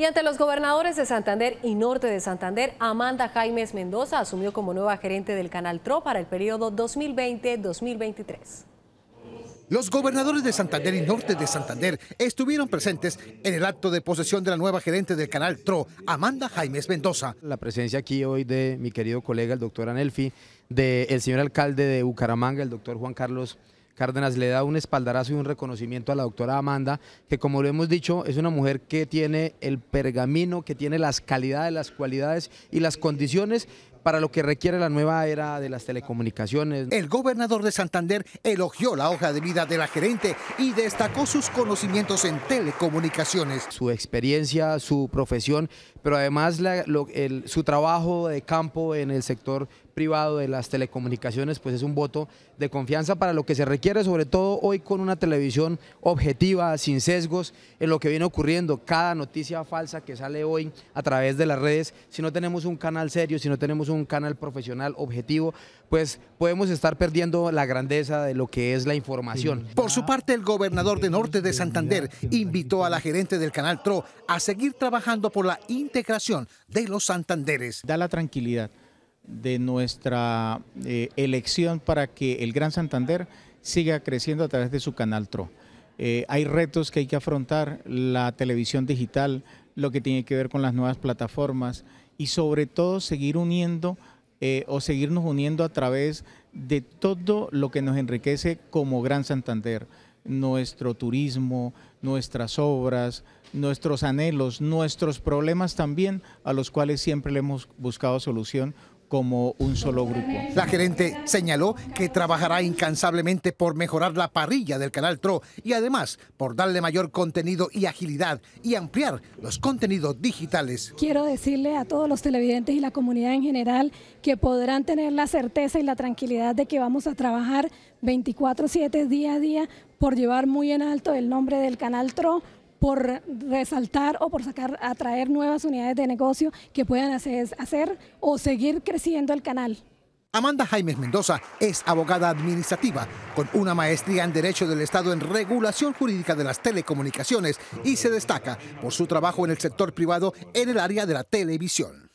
Y ante los gobernadores de Santander y Norte de Santander, Amanda Jaimes Mendoza asumió como nueva gerente del Canal TRO para el periodo 2020-2023. Los gobernadores de Santander y Norte de Santander estuvieron presentes en el acto de posesión de la nueva gerente del canal TRO, Amanda Jaimes Mendoza. La presencia aquí hoy de mi querido colega, el doctor Anelfi, del señor alcalde de Bucaramanga, el doctor Juan Carlos Cárdenas le da un espaldarazo y un reconocimiento a la doctora Amanda, que como lo hemos dicho, es una mujer que tiene el pergamino, que tiene las calidades, las cualidades y las condiciones para lo que requiere la nueva era de las telecomunicaciones. El gobernador de Santander elogió la hoja de vida de la gerente y destacó sus conocimientos en telecomunicaciones. Su experiencia, su profesión, pero además su trabajo de campo en el sector privado de las telecomunicaciones, pues es un voto de confianza para lo que se requiere, sobre todo hoy con una televisión objetiva, sin sesgos, en lo que viene ocurriendo. Cada noticia falsa que sale hoy a través de las redes, si no tenemos un canal serio, si no tenemos un canal profesional objetivo, pues podemos estar perdiendo la grandeza de lo que es la información. Por su parte, el gobernador de Norte de Santander invitó a la gerente del canal TRO a seguir trabajando por la integración de los santanderes. Da la tranquilidad de nuestra eh, elección para que el Gran Santander siga creciendo a través de su canal TRO. Eh, hay retos que hay que afrontar, la televisión digital, lo que tiene que ver con las nuevas plataformas, y sobre todo seguir uniendo eh, o seguirnos uniendo a través de todo lo que nos enriquece como Gran Santander, nuestro turismo, nuestras obras, nuestros anhelos, nuestros problemas también, a los cuales siempre le hemos buscado solución como un solo grupo. La gerente señaló que trabajará incansablemente por mejorar la parrilla del canal TRO y además por darle mayor contenido y agilidad y ampliar los contenidos digitales. Quiero decirle a todos los televidentes y la comunidad en general que podrán tener la certeza y la tranquilidad de que vamos a trabajar 24/7 día a día por llevar muy en alto el nombre del canal TRO por resaltar o por sacar, atraer nuevas unidades de negocio que puedan hacer, hacer o seguir creciendo el canal. Amanda Jaimes Mendoza es abogada administrativa con una maestría en Derecho del Estado en Regulación Jurídica de las Telecomunicaciones y se destaca por su trabajo en el sector privado en el área de la televisión.